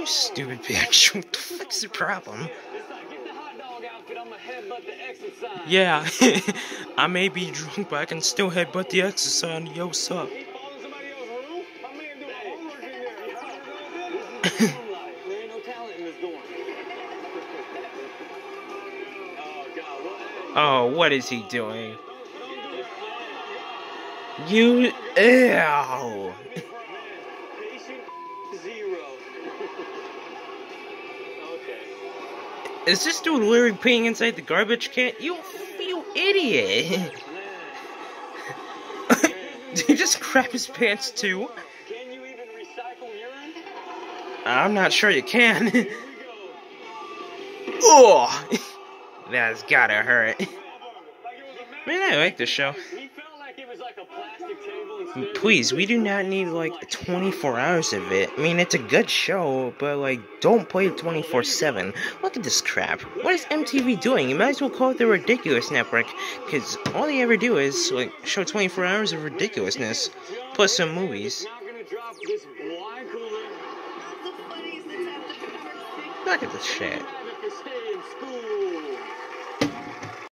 You stupid bitch. What the fuck's the problem? Yeah, I may be drunk, but I can still headbutt the exercise. Yo, what's up? oh, what is he doing? You. Ew. Is this dude literally peeing inside the garbage can? You, you idiot! Did he just crap his pants too? I'm not sure you can. oh, that's gotta hurt. Man, I like this show. Please, we do not need like 24 hours of it. I mean, it's a good show, but like, don't play it 24 7. Look at this crap. What is MTV doing? You might as well call it the Ridiculous Network, because all they ever do is like show 24 hours of ridiculousness, plus some movies. Look at this shit.